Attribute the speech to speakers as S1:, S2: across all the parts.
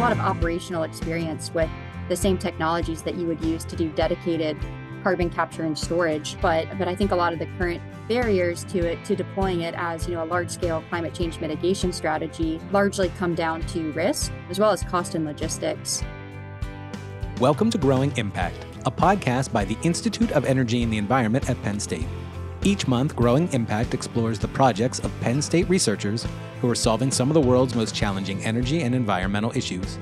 S1: lot of operational experience with the same technologies that you would use to do dedicated carbon capture and storage. But but I think a lot of the current barriers to it to deploying it as you know a large scale climate change mitigation strategy largely come down to risk as well as cost and logistics.
S2: Welcome to Growing Impact, a podcast by the Institute of Energy and the Environment at Penn State. Each month, Growing Impact explores the projects of Penn State researchers who are solving some of the world's most challenging energy and environmental issues.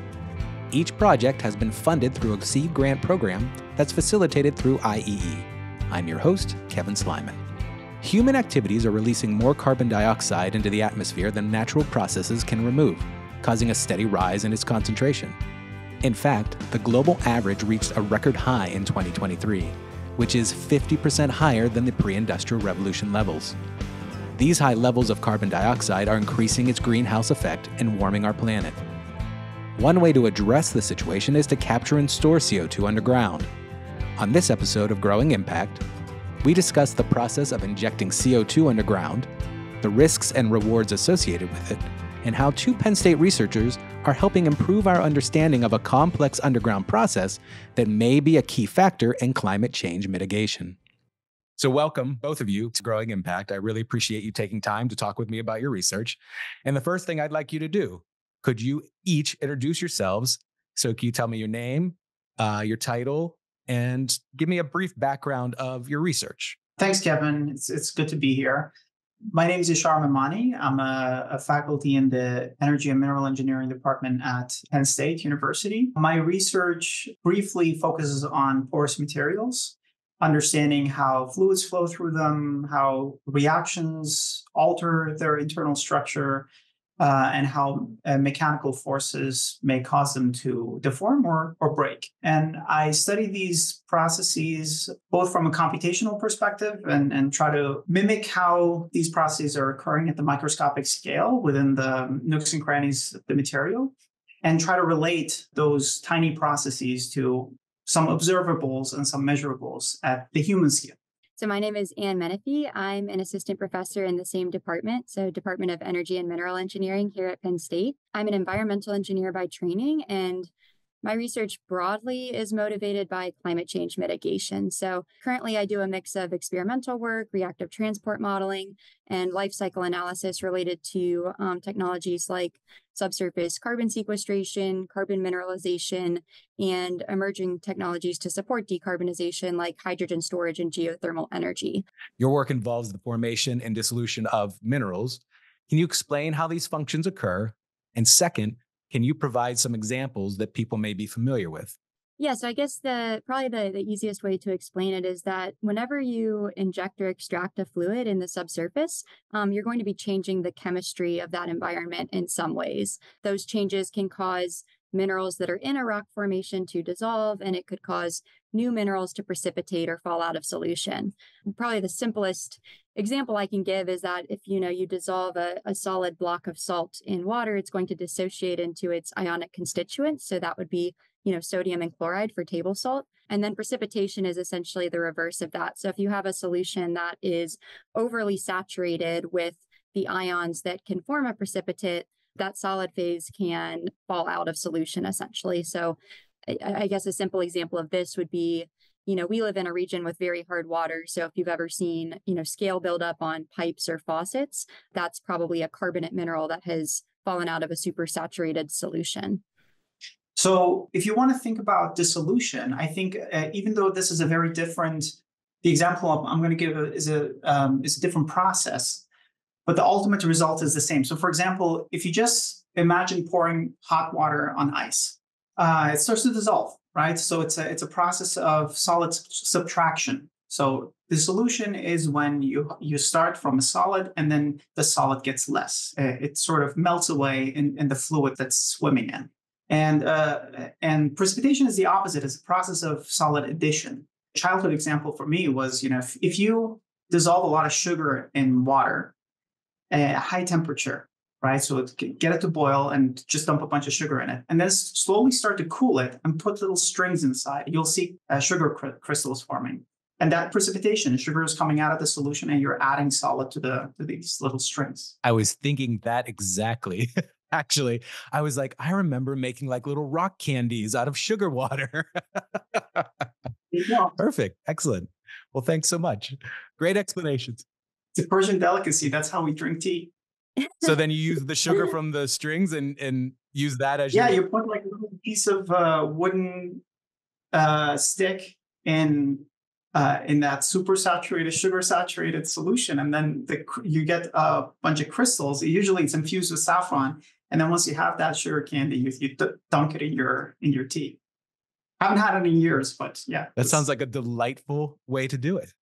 S2: Each project has been funded through a seed grant program that's facilitated through IEE. I'm your host, Kevin Slyman. Human activities are releasing more carbon dioxide into the atmosphere than natural processes can remove, causing a steady rise in its concentration. In fact, the global average reached a record high in 2023, which is 50% higher than the pre industrial revolution levels. These high levels of carbon dioxide are increasing its greenhouse effect and warming our planet. One way to address the situation is to capture and store CO2 underground. On this episode of Growing Impact, we discuss the process of injecting CO2 underground, the risks and rewards associated with it, and how two Penn State researchers are helping improve our understanding of a complex underground process that may be a key factor in climate change mitigation. So, welcome, both of you, to Growing Impact. I really appreciate you taking time to talk with me about your research. And the first thing I'd like you to do could you each introduce yourselves? So, can you tell me your name, uh, your title, and give me a brief background of your research?
S3: Thanks, Kevin. It's, it's good to be here. My name is Yashar Mehmani. I'm a, a, faculty in the Energy and Mineral Engineering Department at Penn State University. My research briefly focuses on porous materials understanding how fluids flow through them, how reactions alter their internal structure, uh, and how uh, mechanical forces may cause them to deform or, or break. And I study these processes both from a computational perspective and, and try to mimic how these processes are occurring at the microscopic scale within the nooks and crannies of the material, and try to relate those tiny processes to some observables and some measurables at the human scale.
S1: So my name is Anne Menefee. I'm an assistant professor in the same department, so Department of Energy and Mineral Engineering here at Penn State. I'm an environmental engineer by training and my research broadly is motivated by climate change mitigation. So, currently, I do a mix of experimental work, reactive transport modeling, and life cycle analysis related to um, technologies like subsurface carbon sequestration, carbon mineralization, and emerging technologies to support decarbonization like hydrogen storage and geothermal energy.
S2: Your work involves the formation and dissolution of minerals. Can you explain how these functions occur? And second, can you provide some examples that people may be familiar with?
S1: Yeah, so I guess the probably the, the easiest way to explain it is that whenever you inject or extract a fluid in the subsurface, um, you're going to be changing the chemistry of that environment in some ways. Those changes can cause minerals that are in a rock formation to dissolve, and it could cause new minerals to precipitate or fall out of solution. Probably the simplest example I can give is that if you know you dissolve a, a solid block of salt in water, it's going to dissociate into its ionic constituents. So that would be you know sodium and chloride for table salt. And then precipitation is essentially the reverse of that. So if you have a solution that is overly saturated with the ions that can form a precipitate, that solid phase can fall out of solution essentially. So I, guess a simple example of this would be you know, we live in a region with very hard water. So if you've ever seen, you know, scale buildup on pipes or faucets, that's probably a carbonate mineral that has fallen out of a supersaturated solution.
S3: So if you want to think about dissolution, I think uh, even though this is a very different, the example I'm going to give is a um, is a different process but the ultimate result is the same. So, for example, if you just imagine pouring hot water on ice, uh, it starts to dissolve, right? So it's a it's a process of solid subtraction. So the solution is when you you start from a solid and then the solid gets less. Uh, it sort of melts away in, in the fluid that's swimming in. And uh, and precipitation is the opposite. It's a process of solid addition. Childhood example for me was, you know, if, if you dissolve a lot of sugar in water, at a high temperature, right? So get it to boil and just dump a bunch of sugar in it, and then slowly start to cool it and put little strings inside. You'll see uh, sugar cr- crystals forming, and that precipitation, sugar is coming out of the solution, and you're adding solid to the to these little strings.
S2: I was thinking that exactly. Actually, I was like, I remember making like little rock candies out of sugar water.
S3: yeah.
S2: Perfect. Excellent. Well, thanks so much. Great explanations.
S3: It's a Persian delicacy. That's how we drink tea.
S2: So then you use the sugar from the strings and and use that as
S3: yeah.
S2: your...
S3: You put like a little piece of uh, wooden uh, stick in uh, in that super saturated, sugar saturated solution. And then the, you get a bunch of crystals. Usually it's infused with saffron. And then once you have that sugar candy, you, you dunk it in your in your tea. I haven't had it in years, but yeah.
S2: That sounds like a delightful way to do it.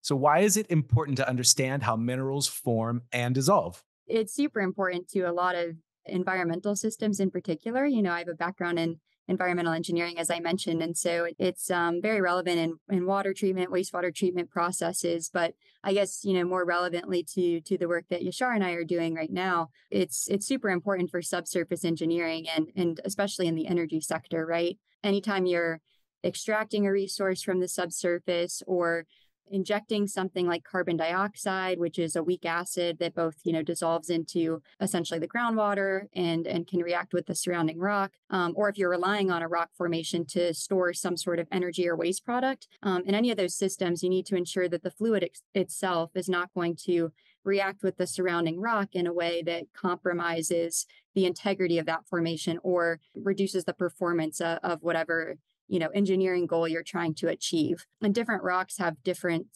S2: So why is it important to understand how minerals form and dissolve?
S1: It's super important to a lot of environmental systems in particular. You know, I have a background in environmental engineering, as I mentioned. And so it's um, very relevant in, in water treatment, wastewater treatment processes. But I guess, you know, more relevantly to to the work that Yashar and I are doing right now, it's it's super important for subsurface engineering and and especially in the energy sector, right? Anytime you're extracting a resource from the subsurface or injecting something like carbon dioxide, which is a weak acid that both, you know, dissolves into essentially the groundwater and and can react with the surrounding rock, um, or if you're relying on a rock formation to store some sort of energy or waste product, um, in any of those systems, you need to ensure that the fluid ex- itself is not going to react with the surrounding rock in a way that compromises the integrity of that formation or reduces the performance of, of whatever you know engineering goal you're trying to achieve. And different rocks have different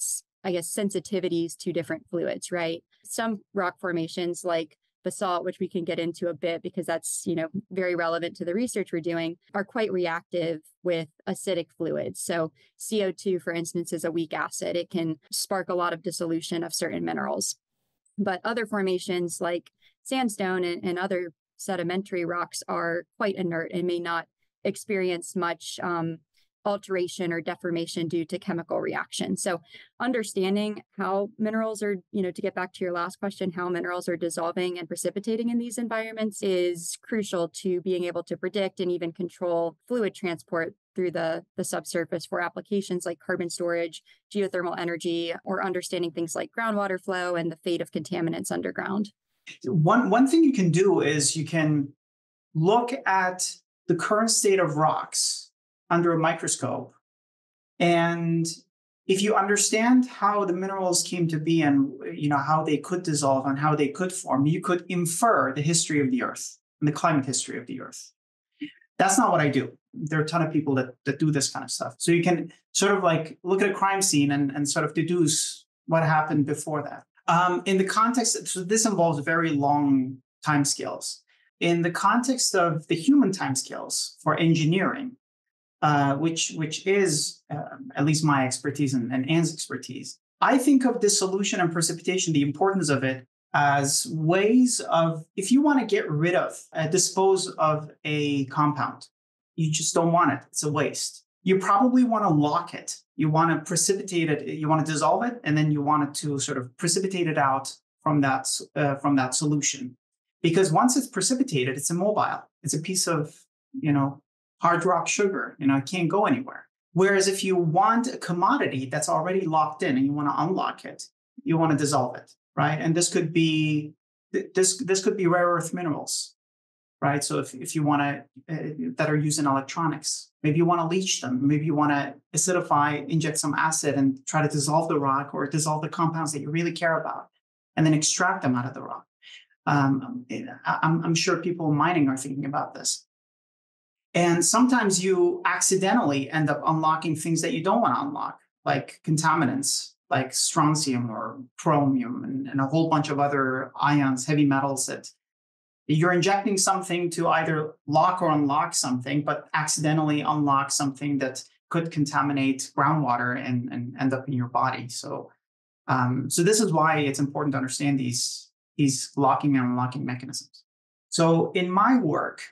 S1: i guess sensitivities to different fluids right? Some rock formations like basalt which we can get into a bit because that's you know very relevant to the research we're doing are quite reactive with acidic fluids. So co2 for instance is a weak acid. It can spark a lot of dissolution of certain minerals. But other formations like sandstone and, and other sedimentary rocks are quite inert and may not experience much um, alteration or deformation due to chemical reaction. So understanding how minerals are, you know, to get back to your last question, how minerals are dissolving and precipitating in these environments is crucial to being able to predict and even control fluid transport through the, the subsurface for applications like carbon storage, geothermal energy, or understanding things like groundwater flow and the fate of contaminants underground.
S3: One one thing you can do is you can look at the current state of rocks under a microscope. And if you understand how the minerals came to be and you know how they could dissolve and how they could form, you could infer the history of the earth and the climate history of the earth. That's not what I do. There are a ton of people that, that do this kind of stuff. So you can sort of like look at a crime scene and, and sort of deduce what happened before that. Um, in the context, so this involves very long time scales in the context of the human timescales for engineering, uh, which which is uh, at least my expertise and, and Anne's expertise, I think of dissolution and precipitation, the importance of it as ways of if you want to get rid of, uh, dispose of a compound, you just don't want it. It's a waste. You probably want to lock it. You want to precipitate it. You want to dissolve it, and then you want it to sort of precipitate it out from that uh, from that solution because once it's precipitated, it's immobile. It's a piece of, you know, hard rock sugar. You know, it can't go anywhere. Whereas if you want a commodity that's already locked in and you want to unlock it, you want to dissolve it, right? And this could be this this could be rare earth minerals, right? So if, if you want to uh, that are used in electronics, maybe you want to leach them, maybe you want to acidify, inject some acid, and try to dissolve the rock or dissolve the compounds that you really care about, and then extract them out of the rock. Um, I'm, I'm sure people in mining are thinking about this. And sometimes you accidentally end up unlocking things that you don't want to unlock, like contaminants, like strontium or chromium, and, and, a whole bunch of other ions, heavy metals that you're injecting something to either lock or unlock something, but accidentally unlock something that could contaminate groundwater and, and end up in your body. So, um, so this is why it's important to understand these these locking and unlocking mechanisms. So in my work,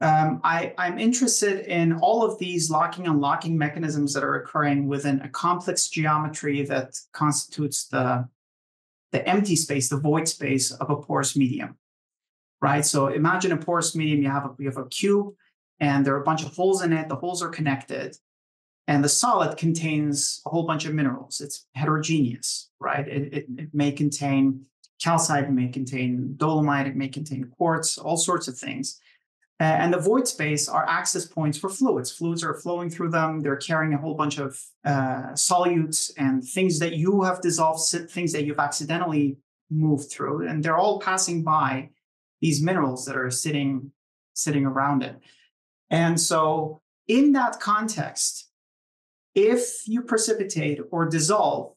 S3: um, I, I'm interested in all of these locking and unlocking mechanisms that are occurring within a complex geometry that constitutes the, the empty space, the void space of a porous medium. Right. So imagine a porous medium, you have a, you have a cube and there are a bunch of holes in it. The holes are connected. And the solid contains a whole bunch of minerals. It's heterogeneous, right? It, it, it may contain calcite may contain dolomite, it may contain quartz, all sorts of things. Uh, and the void space are access points for fluids. Fluids are flowing through them. They're carrying a whole bunch of uh, solutes and things that you have dissolved, things that you've accidentally moved through, and they're all passing by these minerals that are sitting sitting around it. And so, in that context, if you precipitate or dissolve,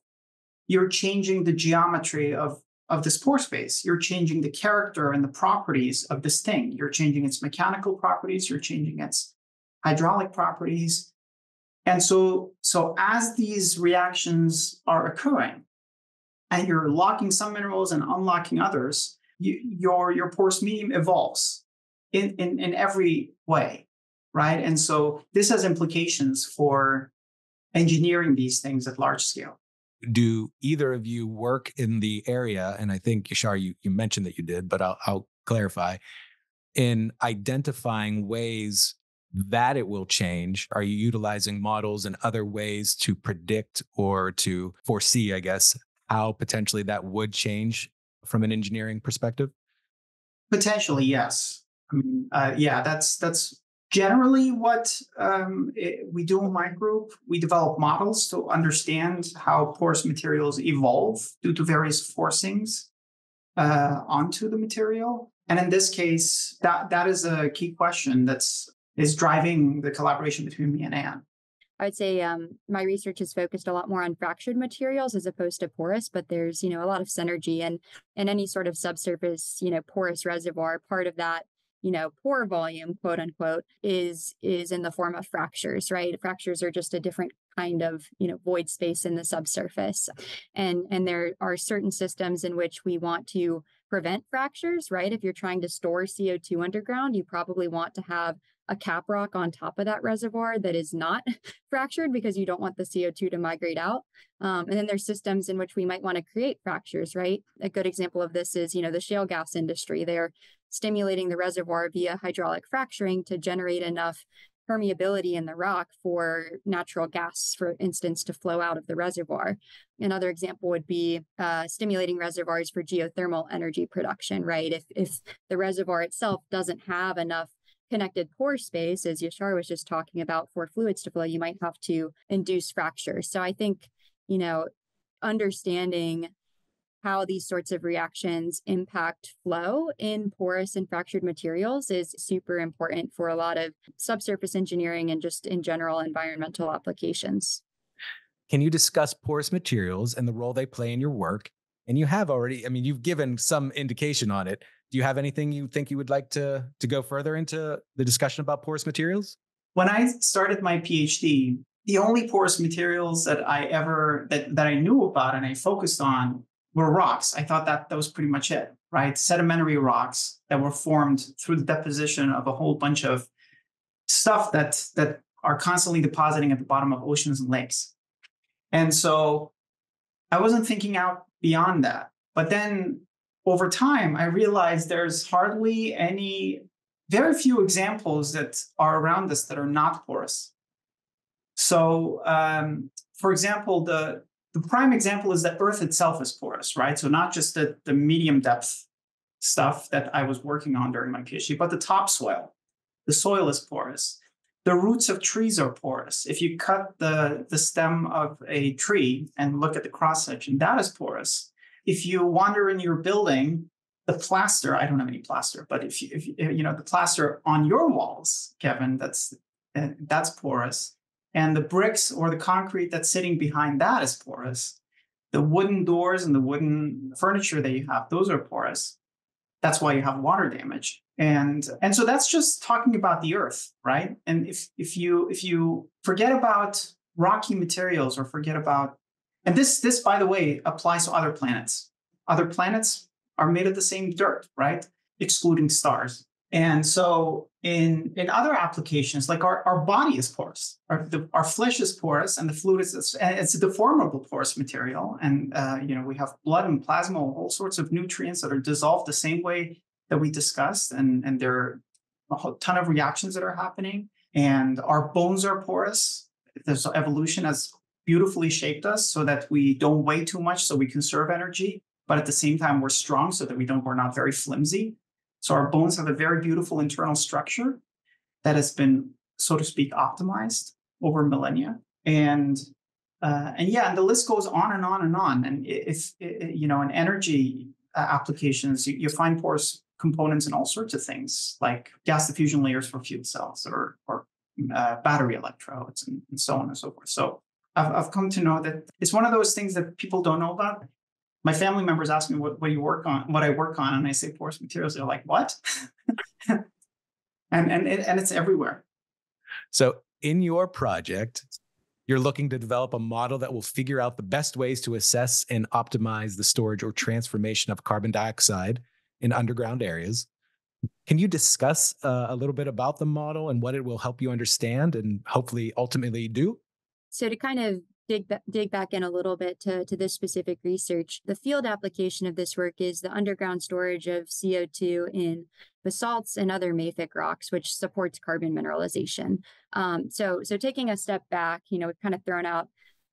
S3: you're changing the geometry of of this pore space. You're changing the character and the properties of this thing. You're changing its mechanical properties, you're changing its hydraulic properties. And so, so as these reactions are occurring, and you're locking some minerals and unlocking others, you, your, your porous medium evolves in, in, in every way, right? And so this has implications for engineering these things at large scale
S2: do either of you work in the area? And I think Yashar, you, you mentioned that you did, but I'll, I'll clarify in identifying ways that it will change. Are you utilizing models and other ways to predict or to foresee, I guess, how potentially that would change from an engineering perspective?
S3: Potentially, yes. I mean, uh, yeah, that's that's generally what um, it, we do in my group we develop models to understand how porous materials evolve due to various forcings uh, onto the material and in this case that that is a key question that's is driving the collaboration between me and anne
S1: I would say um, my research is focused a lot more on fractured materials as opposed to porous, but there's you know a lot of synergy and and any sort of subsurface you know porous reservoir. Part of that you know pore volume quote unquote is is in the form of fractures right fractures are just a different kind of you know void space in the subsurface and and there are certain systems in which we want to prevent fractures right if you're trying to store co2 underground you probably want to have a cap rock on top of that reservoir that is not fractured because you don't want the CO2 to migrate out. Um, and then there's systems in which we might want to create fractures, right? A good example of this is, you know, the shale gas industry. They're stimulating the reservoir via hydraulic fracturing to generate enough permeability in the rock for natural gas, for instance, to flow out of the reservoir. Another example would be uh, stimulating reservoirs for geothermal energy production, right? If, if the reservoir itself doesn't have enough connected pore space, as Yashar was just talking about, for fluids to flow, you might have to induce fractures. So I think, you know, understanding how these sorts of reactions impact flow in porous and fractured materials is super important for a lot of subsurface engineering and just in general environmental applications.
S2: Can you discuss porous materials and the role they play in your work? And you have already, I mean, you've given some indication on it. Do you have anything you think you would like to, to go further into the discussion about porous materials?
S3: When I started my PhD, the only porous materials that I ever that, that I knew about and I focused on were rocks. I thought that that was pretty much it, right? Sedimentary rocks that were formed through the deposition of a whole bunch of stuff that that are constantly depositing at the bottom of oceans and lakes. And so I wasn't thinking out beyond that. But then over time, I realized there's hardly any, very few examples that are around us that are not porous. So, um, for example, the the prime example is that Earth itself is porous, right? So not just the, the medium depth stuff that I was working on during my PhD, but the topsoil. The soil is porous. The roots of trees are porous. If you cut the, the stem of a tree and look at the cross section, that is porous. If you wander in your building, the plaster, I don't have any plaster, but if you, if you, you know, the plaster on your walls, Kevin, that's, eh, that's porous and the bricks or the concrete that's sitting behind that is porous. The wooden doors and the wooden furniture that you have, those are porous. That's why you have water damage. And and so that's just talking about the earth, right? And if if you if you forget about rocky materials or forget about and this this by the way applies to other planets. Other planets are made of the same dirt, right? Excluding stars. And so in, in other applications, like our, our body is porous, our, the, our flesh is porous and the fluid is, it's a deformable porous material. And, uh, you know, we have blood and plasma, all sorts of nutrients that are dissolved the same way that we discussed. And, and there are a ton of reactions that are happening. And our bones are porous. There's evolution has beautifully shaped us so that we don't weigh too much, so we conserve energy. but at the same time we're strong so that we don't we're not very flimsy. So our bones have a very beautiful internal structure that has been, so to speak, optimized over millennia. And uh, and yeah, and the list goes on and on and on. And if, you know, in energy uh, applications, you, you, find porous components in all sorts of things, like gas diffusion layers for fuel cells or or uh, battery electrodes and, and, so on and so forth. So I've, I've come to know that it's one of those things that people don't know about. My family members ask me what, what you work on, what I work on, and I say porous materials. They're like, "What?" and and it, and it's everywhere.
S2: So in your project, you're looking to develop a model that will figure out the best ways to assess and optimize the storage or transformation of carbon dioxide in underground areas. Can you discuss uh, a little bit about the model and what it will help you understand and hopefully ultimately do?
S1: So, to kind of dig dig back in a little bit to, to this specific research. The field application of this work is the underground storage of CO2 in basalts and other mafic rocks, which supports carbon mineralization. Um, so, so taking a step back, you know, we've kind of thrown out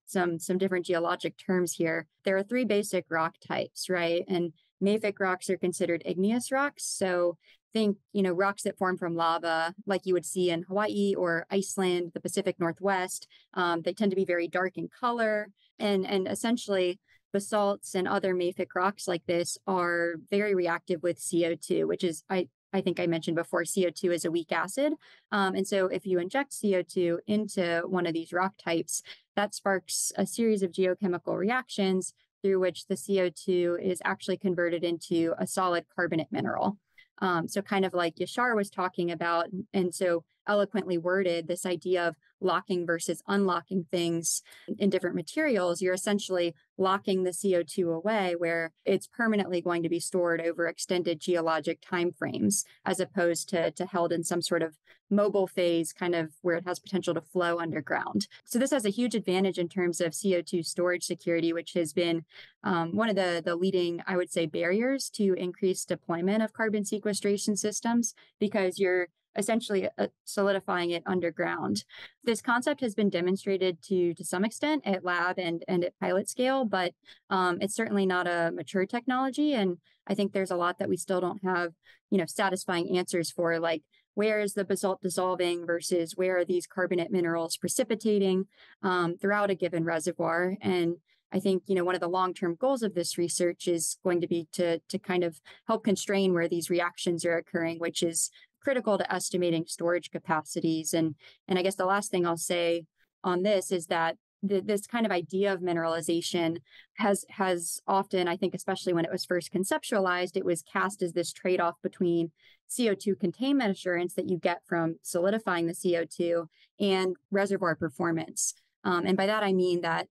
S1: some some different geologic terms here. There are three basic rock types, right? And mafic rocks are considered igneous rocks. So think, you know, rocks that form from lava, like you would see in Hawaii or Iceland, the Pacific Northwest. Um, they tend to be very dark in color, and and essentially basalts and other mafic rocks like this are very reactive with CO2, which is I I think I mentioned before, CO2 is a weak acid. Um, and so if you inject CO2 into one of these rock types, that sparks a series of geochemical reactions through which the CO2 is actually converted into a solid carbonate mineral. Um, so, kind of like Yashar was talking about, and so eloquently worded, this idea of locking versus unlocking things in different materials, you're essentially locking the CO2 away where it's permanently going to be stored over extended geologic timeframes, as opposed to, to held in some sort of mobile phase, kind of where it has potential to flow underground. So this has a huge advantage in terms of CO2 storage security, which has been um, one of the, the leading, I would say, barriers to increased deployment of carbon sequestration systems because you're essentially uh, solidifying it underground. This concept has been demonstrated to to some extent at lab and and at pilot scale, but um, it's certainly not a mature technology. And I think there's a lot that we still don't have, you know, satisfying answers for, like where is the basalt dissolving versus where are these carbonate minerals precipitating um, throughout a given reservoir and I think you know one of the long-term goals of this research is going to be to to kind of help constrain where these reactions are occurring, which is critical to estimating storage capacities. And, and I guess the last thing I'll say on this is that the, this kind of idea of mineralization has has often, I think, especially when it was first conceptualized, it was cast as this trade-off between CO2 containment assurance that you get from solidifying the CO2 and reservoir performance. Um, and by that I mean that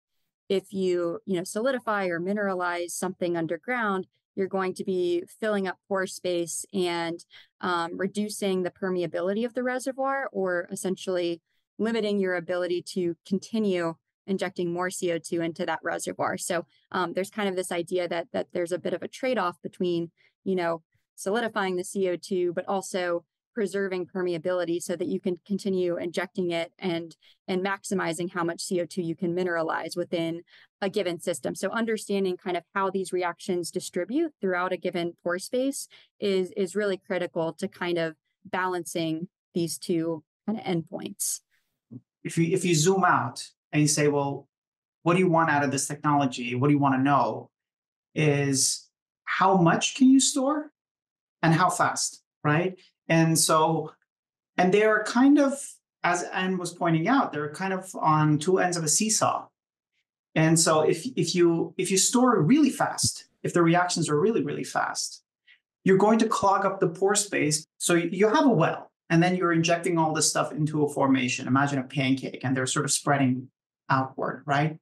S1: if you you know solidify or mineralize something underground, you're going to be filling up pore space and um, reducing the permeability of the reservoir or essentially limiting your ability to continue injecting more CO2 into that reservoir. So um, there's kind of this idea that that there's a bit of a trade-off between, you know, solidifying the CO2, but also preserving permeability so that you can continue injecting it and and maximizing how much CO2 you can mineralize within a given system. So understanding kind of how these reactions distribute throughout a given pore space is is really critical to kind of balancing these two kind of endpoints.
S3: If you if you zoom out and you say, well, what do you want out of this technology? What do you want to know? Is how much can you store and how fast, right? And so, and they're kind of, as Anne was pointing out, they're kind of on two ends of a seesaw. And so if if you if you store really fast, if the reactions are really, really fast, you're going to clog up the pore space. So you have a well, and then you're injecting all this stuff into a formation. Imagine a pancake, and they're sort of spreading outward, right?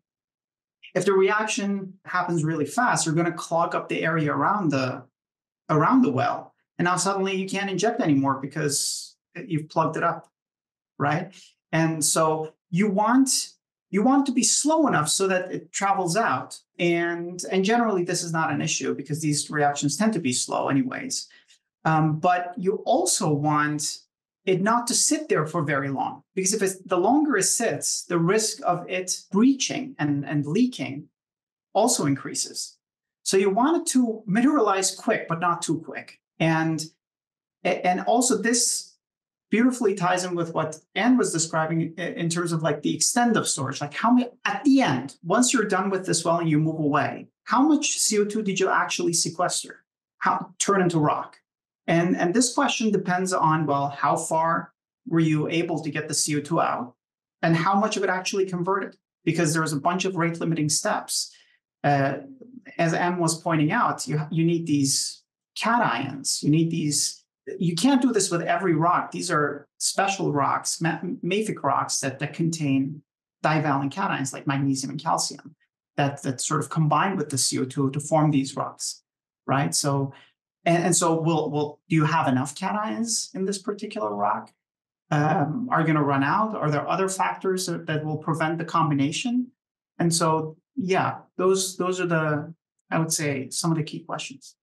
S3: If the reaction happens really fast, you're going to clog up the area around the around the well and now suddenly you can't inject anymore because you've plugged it up right? And so you want you want to be slow enough so that it travels out. And and generally this is not an issue because these reactions tend to be slow anyways. Um, but you also want it not to sit there for very long because if the longer it sits the risk of it breaching and, and leaking also increases. So you want it to mineralize quick, but not too quick. And and also this beautifully ties in with what Anne was describing in terms of like the extent of storage. Like how many at the end, once you're done with this well and you move away, how much CO2 did you actually sequester? How turn into rock? And and this question depends on well, how far were you able to get the CO2 out, and how much of it actually converted? Because there's a bunch of rate limiting steps. Uh, as Anne was pointing out, you you need these cations. You need these you can't do this with every rock. These are special rocks, mafic rocks that, that contain divalent cations like magnesium and calcium that, that sort of combine with the CO2 to form these rocks, right? So, and, and so will will do you have enough cations in this particular rock? Um, are you going to run out? Are there other factors that, that will prevent the combination? And so, yeah, those those are the I would say some of the key questions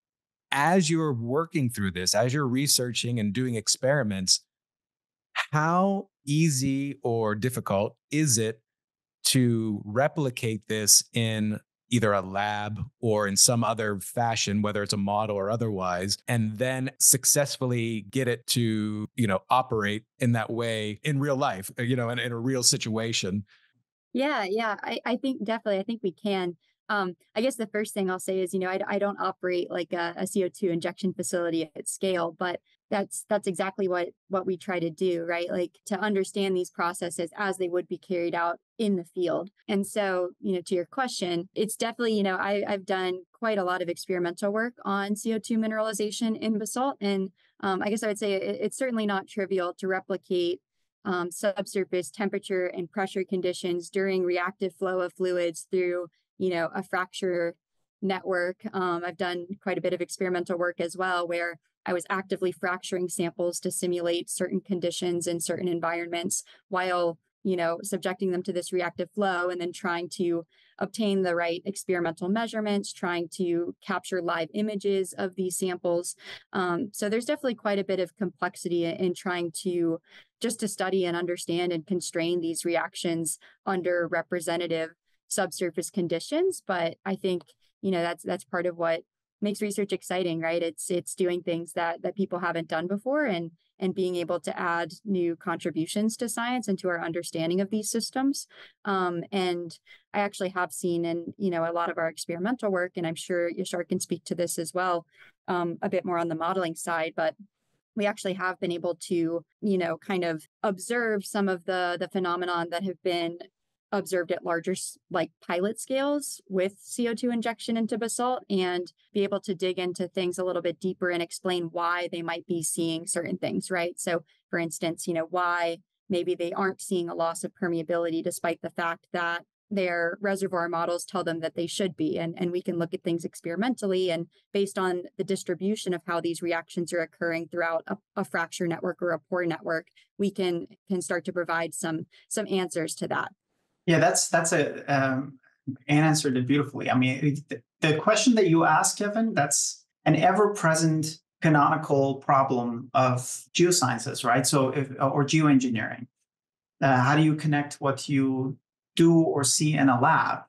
S2: as you're working through this, as you're researching and doing experiments, how easy or difficult is it to replicate this in either a lab or in some other fashion whether it's a model or otherwise and then successfully get it to you know operate in that way in real life uh, you know in, in a real situation?
S1: Yeah yeah I, I think definitely i think we can um, I guess the first thing I'll say is, you know, I, I don't operate like a, a CO2 injection facility at scale, but that's that's exactly what what we try to do, right? Like to understand these processes as they would be carried out in the field. And so, you know, to your question, it's definitely, you know, I, I've done quite a lot of experimental work on CO2 mineralization in basalt, and um, I guess I would say it, it's certainly not trivial to replicate um, subsurface temperature and pressure conditions during reactive flow of fluids through you know, a fracture network. Um, I've done quite a bit of experimental work as well, where I was actively fracturing samples to simulate certain conditions in certain environments while you know subjecting them to this reactive flow and then trying to obtain the right experimental measurements trying to capture live images of these samples um, so there's definitely quite a bit of complexity in trying to just to study and understand and constrain these reactions under representative subsurface conditions but i think you know that's that's part of what makes research exciting right? It's it's doing things that that people haven't done before and and being able to add new contributions to science and to our understanding of these systems. Um, and i actually have seen in you know a lot of our experimental work and i'm sure yashar can speak to this as well um, a bit more on the modeling side but we actually have been able to you know kind of observe some of the the phenomenon that have been observed at larger like pilot scales with CO2 injection into basalt and be able to dig into things a little bit deeper and explain why they might be seeing certain things, right? So for instance, you know, why maybe they aren't seeing a loss of permeability despite the fact that their reservoir models tell them that they should be and, and we can look at things experimentally and based on the distribution of how these reactions are occurring throughout a, a fracture network or a pore network we can can start to provide some some answers to that
S3: yeah, that's that's a um, Anne answered it beautifully. I mean, the, the question that you asked, Kevin, that's an ever-present canonical problem of geosciences, right? So, if, or geoengineering. Uh, how do you connect what you do or see in a lab?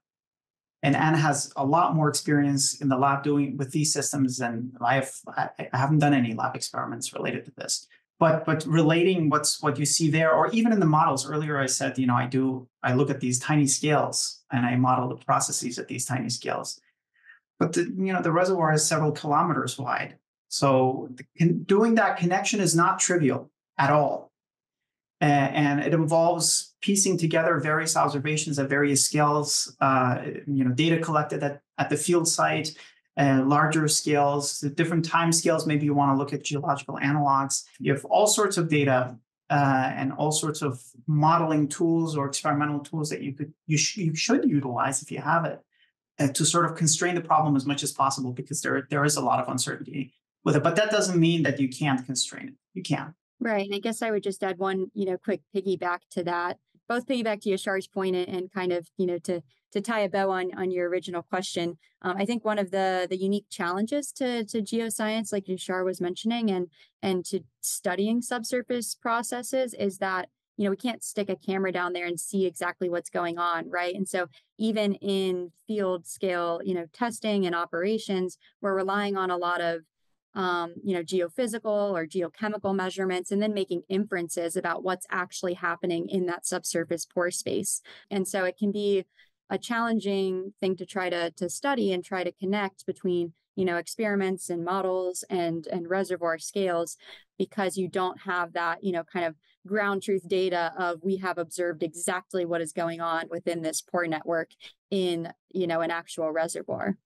S3: And Anne has a lot more experience in the lab doing with these systems than I have. I, I haven't done any lab experiments related to this but but relating what's what you see there or even in the models earlier i said you know i do i look at these tiny scales and i model the processes at these tiny scales. But the you know the reservoir is several kilometers wide. So the, doing that connection is not trivial at all. And it involves piecing together various observations at various scales uh, you know data collected at, at the field site uh, larger scales, different time scales. Maybe you want to look at geological analogs. You have all sorts of data uh, and all sorts of modeling tools or experimental tools that you could you, sh- you should utilize if you have it uh, to sort of constrain the problem as much as possible because there there is a lot of uncertainty with it. But that doesn't mean that you can't constrain it. You can.
S1: Right. And I guess I would just add one, you know, quick piggyback to that. Both piggyback to Yashar's point and kind of, you know, to to tie a bow on on your original question, um, I think one of the the unique challenges to to geoscience, like Yashar was mentioning, and and to studying subsurface processes, is that you know, we can't stick a camera down there and see exactly what's going on, right? And so even in field scale, you know, testing and operations, we're relying on a lot of um, you know, geophysical or geochemical measurements, and then making inferences about what's actually happening in that subsurface pore space. And so it can be a challenging thing to try to, to study and try to connect between you know experiments and models and and reservoir scales because you don't have that you know kind of ground truth data of we have observed exactly what is going on within this pore network in you know an actual reservoir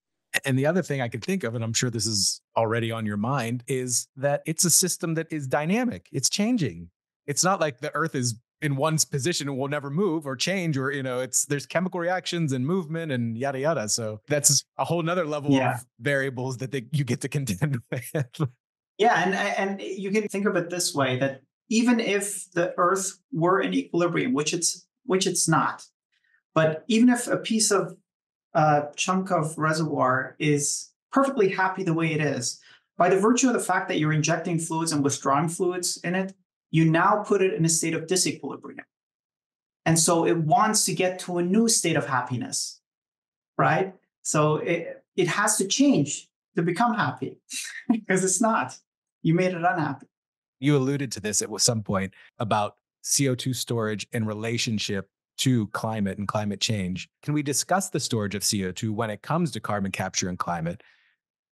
S2: and the other thing I can think of, and I'm sure this is already on your mind, is that it's a system that is dynamic. It's changing. It's not like the Earth is in one position and will never move or change, or you know, it's there's chemical reactions and movement and yada yada. So that's a whole nother level yeah. of variables that they, you get to contend with.
S3: yeah, and and you can think of it this way: that even if the Earth were in equilibrium, which it's which it's not, but even if a piece of uh, chunk of reservoir is perfectly happy the way it is, by the virtue of the fact that you're injecting fluids and withdrawing fluids in it, you now put it in a state of disequilibrium. And so it wants to get to a new state of happiness, right? So it, it has to change to become happy because it's not. You made it unhappy.
S2: You alluded to this at some point about CO2 storage in relationship to climate and climate change. Can we discuss the storage of CO2 when it comes to carbon capture and climate?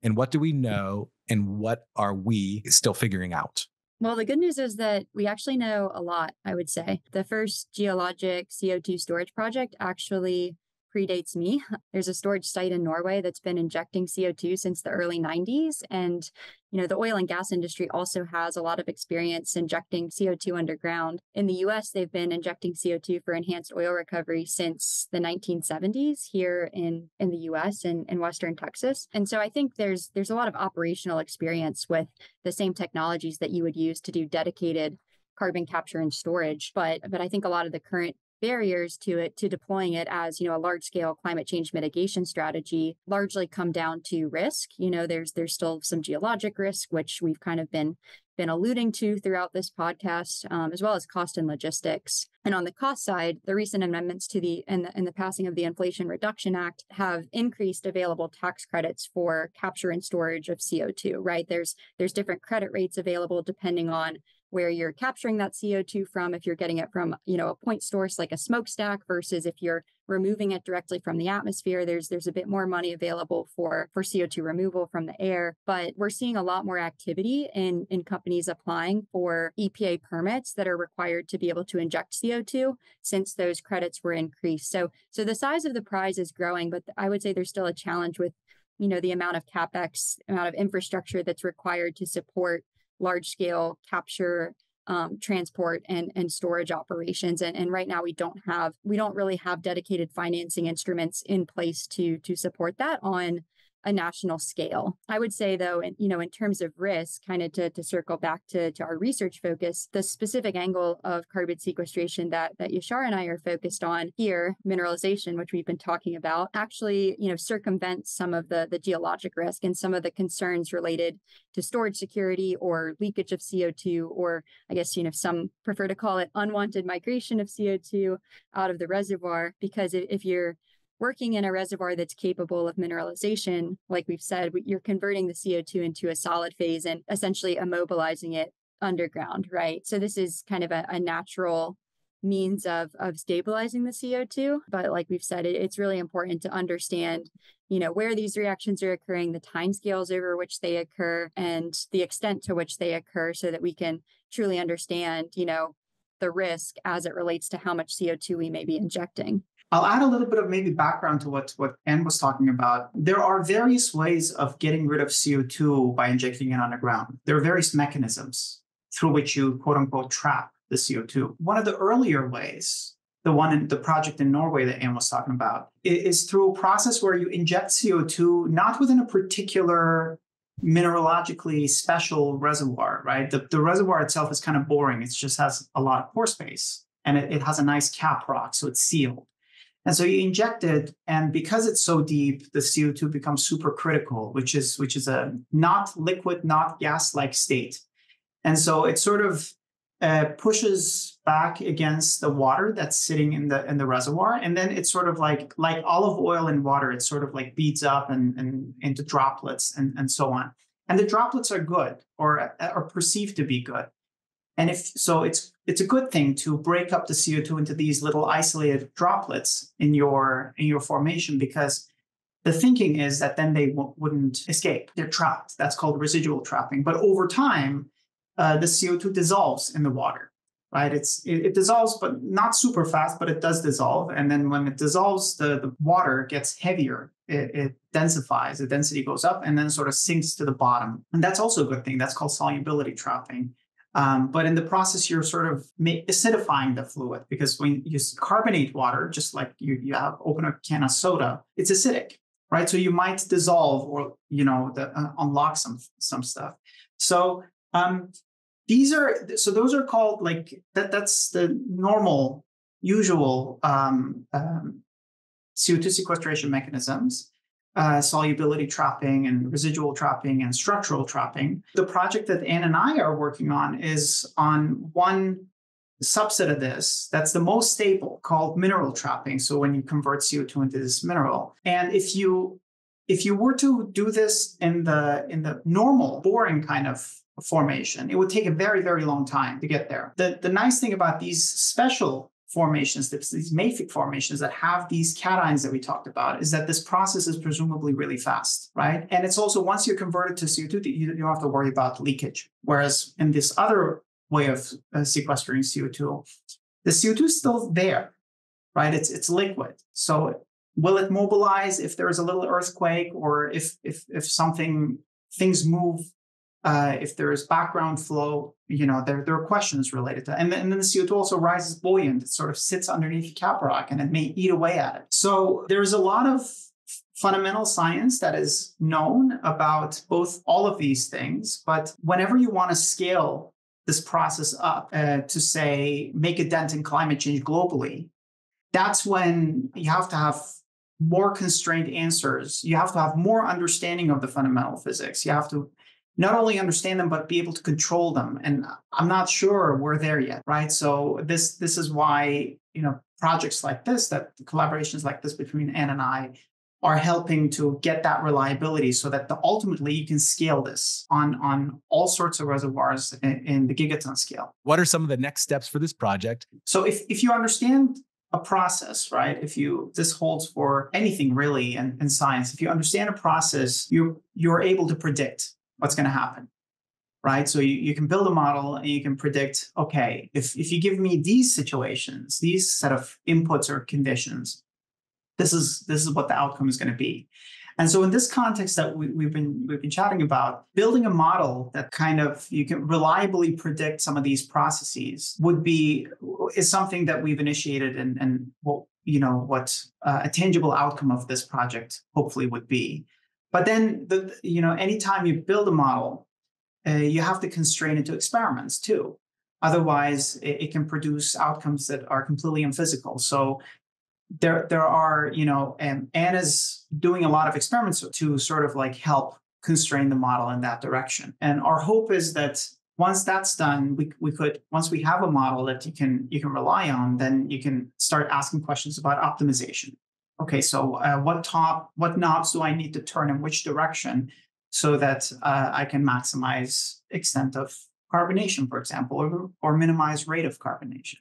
S2: And what do we mm. know and what are we still figuring out?
S1: Well, the good news is that we actually know a lot, I would say. The first geologic CO2 storage project actually predates me. There's a storage site in Norway that's been injecting CO2 since the early 90s. And, you know, the oil and gas industry also has a lot of experience injecting CO2 underground. In the US, they've been injecting CO2 for enhanced oil recovery since the 1970s here in, in the US and in Western Texas. And so I think there's there's a lot of operational experience with the same technologies that you would use to do dedicated carbon capture and storage but but i think a lot of the current barriers to it to deploying it as you know a large scale climate change mitigation strategy largely come down to risk. You know there's there's still some geologic risk which we've kind of been been alluding to throughout this podcast um, as well as cost and logistics. And on the cost side the recent amendments to the and, the and the passing of the inflation reduction act have increased available tax credits for capture and storage of co2 right? There's there's different credit rates available depending on where you're capturing that CO2 from, if you're getting it from, you know, a point source like a smokestack versus if you're removing it directly from the atmosphere, there's there's a bit more money available for for CO2 removal from the air. But we're seeing a lot more activity in in companies applying for EPA permits that are required to be able to inject CO2 since those credits were increased. So so the size of the prize is growing, but I would say there's still a challenge with you know the amount of capex amount of infrastructure that's required to support large scale capture um, transport and, and storage operations and, and right now we don't have we don't really have dedicated financing instruments in place to to support that on a national scale. I would say though, in, you know, in terms of risk, kind of to, to circle back to, to our research focus, the specific angle of carbon sequestration that, that Yashar and I are focused on here, mineralization, which we've been talking about, actually, you know, circumvents some of the, the geologic risk and some of the concerns related to storage security or leakage of CO2, or I guess, you know, some prefer to call it unwanted migration of CO2 out of the reservoir, because if you're working in a reservoir that's capable of mineralization, like we've said, you're converting the CO2 into a solid phase and essentially immobilizing it underground, right? So this is kind of a, a natural means of of stabilizing the CO2. But like we've said, it, it's really important to understand, you know, where these reactions are occurring, the timescales over which they occur, and the extent to which they occur, so that we can truly understand, you know, the risk as it relates to how much CO2 we may be injecting.
S3: I'll add a little bit of maybe background to what, what Anne was talking about. There are various ways of getting rid of CO2 by injecting it underground. There are various mechanisms through which you quote unquote trap the CO2. One of the earlier ways, the one in the project in Norway that Anne was talking about, is through a process where you inject CO2 not within a particular mineralogically special reservoir, right? The, the reservoir itself is kind of boring. It just has a lot of pore space and it, it has a nice cap rock, so it's sealed. And so you inject it, and because it's so deep, the CO2 becomes supercritical, which is which is a not liquid, not gas-like state. And so it sort of uh, pushes back against the water that's sitting in the in the reservoir, and then it's sort of like like olive oil in water. It sort of like beads up and, and into droplets and, and so on. And the droplets are good or are perceived to be good. And if so, it's it's a good thing to break up the CO2 into these little isolated droplets in your in your formation because the thinking is that then they w- wouldn't escape. They're trapped. That's called residual trapping. But over time, uh, the CO2 dissolves in the water, right? It's it, it, dissolves, but not super fast, but it does dissolve. And then when it dissolves, the, the water gets heavier. It, it densifies. The density goes up and then sort of sinks to the bottom. And that's also a good thing. That's called solubility trapping. Um, but in the process, you're sort of acidifying the fluid because when you carbonate water, just like you, you have open a can of soda, it's acidic, right? So you might dissolve or you know the, uh, unlock some some stuff. So um, these are so those are called like that. That's the normal, usual um, um, CO2 sequestration mechanisms. Uh, solubility trapping and residual trapping and structural trapping. The project that Anne and I are working on is on one subset of this that's the most stable called mineral trapping. So when you convert CO2 into this mineral, and if you if you were to do this in the in the normal boring kind of formation. It would take a very, very long time to get there. The, the nice thing about these special formations, these mafic formations that have these cations that we talked about, is that this process is presumably really fast, right? And it's also once you're converted to CO2, you don't have to worry about leakage. Whereas in this other way of uh, sequestering CO2, the CO2 is still there, right? It's it's liquid. So will it mobilize if there is a little earthquake or if if if something things move uh, if there is background flow, you know, there, there are questions related to. And then, and then the CO2 also rises buoyant. It sort of sits underneath the cap rock and it may eat away at it. So there's a lot of fundamental science that is known about both all of these things. But whenever you want to scale this process up uh, to say, make a dent in climate change globally, that's when you have to have more constrained answers. You have to have more understanding of the fundamental physics. You have to not only understand them but be able to control them. And i'm not sure we're there yet right? So this this is why you know projects like this that collaborations like this between anne and i are helping to get that reliability so that the, ultimately you can scale this on on all sorts of reservoirs in, in the gigaton scale.
S2: What are some of the next steps for this project?
S3: So if, if you understand a process, right? If you this holds for anything really in, in science, if you understand a process, you you're able to predict what's going to happen right? So you, you can build a model and you can predict okay if, if you give me these situations these set of inputs or conditions this is this is what the outcome is going to be. And so in this context that we, have been we've been chatting about building a model that kind of you can reliably predict some of these processes would be is something that we've initiated and and what you know what uh, a tangible outcome of this project hopefully would be but then, the, you know, anytime you build a model, uh, you have to constrain it to experiments too. Otherwise, it, it, can produce outcomes that are completely unphysical. So there, there are, you know, and Anne's doing a lot of experiments to sort of like help constrain the model in that direction. And our hope is that once that's done, we, we could once we have a model that you can you can rely on, then you can start asking questions about optimization okay, so uh, what top, what knobs do I need to turn in which direction so that uh, I can maximize extent of carbonation, for example, or, or minimize rate of carbonation.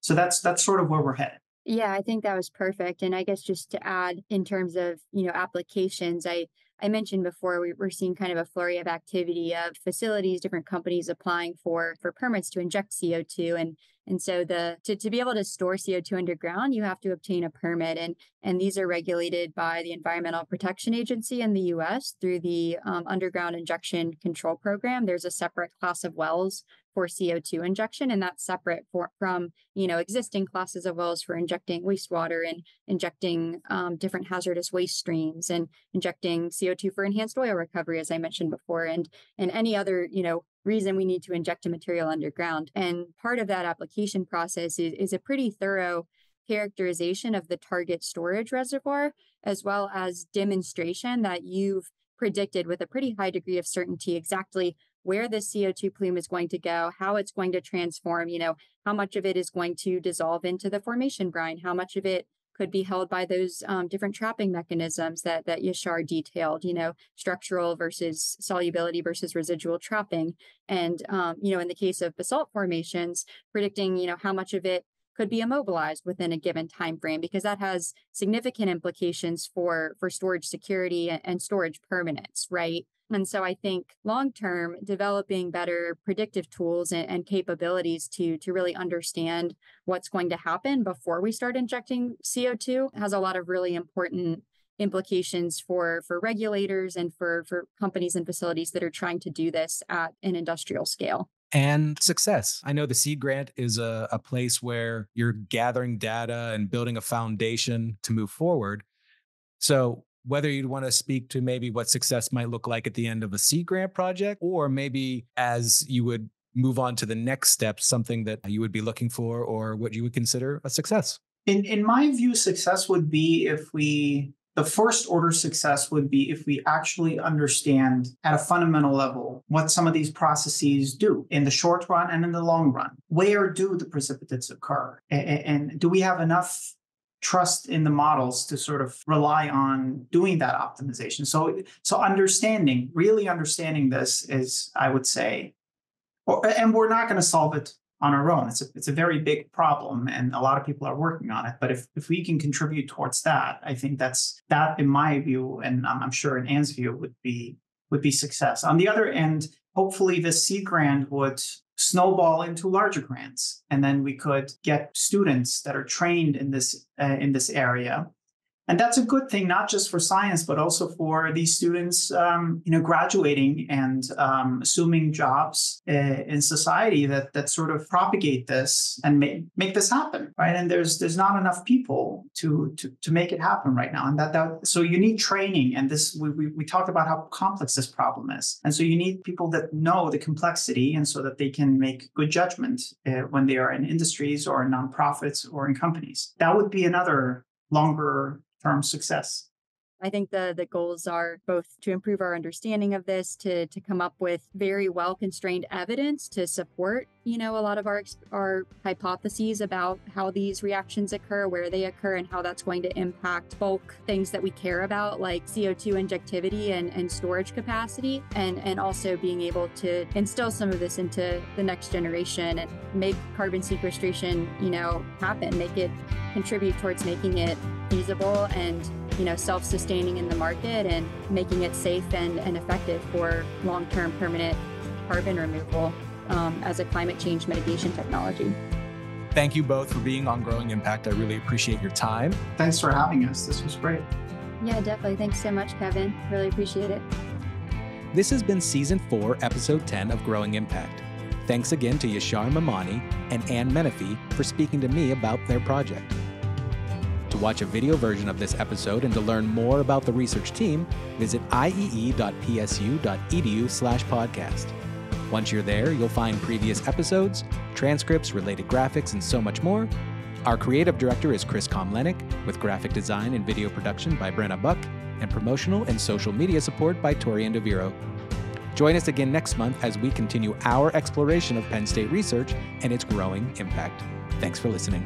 S3: So that's that's sort of where we're headed.
S1: Yeah, I think that was perfect. And I guess just to add in terms of, you know, applications, I I mentioned before we, are seeing kind of a flurry of activity of facilities, different companies applying for for permits to inject CO2. And and so the to, to be able to store CO2 underground, you have to obtain a permit. And, and these are regulated by the Environmental Protection Agency in the US through the um, Underground Injection Control Program. There's a separate class of wells for CO2 injection, and that's separate for, from you know existing classes of wells for injecting wastewater and injecting um, different hazardous waste streams and injecting CO2 for enhanced oil recovery, as I mentioned before, and and any other you know reason we need to inject a material underground. And part of that application process is, is a pretty thorough characterization of the target storage reservoir, as well as demonstration that you've predicted with a pretty high degree of certainty exactly where the CO2 plume is going to go, how it's going to transform, you know, how much of it is going to dissolve into the formation brine, how much of it could be held by those um, different trapping mechanisms that that Yashar detailed. You know, structural versus solubility versus residual trapping, and um, you know, in the case of basalt formations, predicting you know how much of it could be immobilized within a given time frame because that has significant implications for for storage security and storage permanence right? And so I think long term, developing better predictive tools and, and, capabilities to, to really understand what's going to happen before we start injecting CO2 has a lot of really important implications for, for regulators and for, for companies and facilities that are trying to do this at an industrial scale
S2: and success. I know the seed grant is a, a place where you're gathering data and building a foundation to move forward. So, whether you'd want to speak to maybe what success might look like at the end of a seed grant project, or maybe as you would move on to the next step, something that you would be looking for, or what you would consider a success.
S3: In in my view, success would be if we the first order success would be if we actually understand at a fundamental level what some of these processes do in the short run and in the long run. Where do the precipitates occur? And, do we have enough trust in the models to sort of rely on doing that optimization. So, so understanding, really understanding this is, I would say, and we're not going to solve it on our own. It's a, it's a very big problem, and a lot of people are working on it. But if, if we can contribute towards that, I think that's that, in my view, and I'm, I'm sure in Anne's view, would be would be success. On the other end, hopefully, this seed grant would snowball into larger grants and then we could get students that are trained in this uh, in this area and that's a good thing not just for science but also for these students um, you know graduating and um, assuming jobs uh, in society that that sort of propagate this and make, make this happen right? And there's there's not enough people to to to make it happen right now. And that that so you need training. And this we, we, we talked about how complex this problem is. And so you need people that know the complexity and so that they can make good judgment uh, when they are in industries or in nonprofits or in companies. That would be another longer term success.
S1: I think the the goals are both to improve our understanding of this, to to come up with very well constrained evidence to support, you know, a lot of our our hypotheses about how these reactions occur, where they occur, and how that's going to impact bulk things that we care about, like CO2 injectivity and, and storage capacity, and and also being able to instill some of this into the next generation and make carbon sequestration, you know, happen, make it contribute towards making it feasible and you know self-sustaining in the market and making it safe and, and effective for long-term permanent carbon removal um, as a climate change mitigation technology.
S2: Thank you both for being on growing impact. I really appreciate your time.
S3: Thanks for having us. This was great.
S1: Yeah definitely. Thanks so much kevin. Really appreciate it.
S2: This has been season 4 episode 10 of growing impact. Thanks again to yashar Mehmani and anne menefee for speaking to me about their project to watch a video version of this episode and to learn more about the research team, visit iee.psu.edu/podcast. Once you're there, you'll find previous episodes, transcripts, related graphics, and so much more. Our creative director is Chris Komlenik, with graphic design and video production by Brenna Buck, and promotional and social media support by Tori Indivero. Join us again next month as we continue our exploration of Penn State research and its growing impact. Thanks for listening.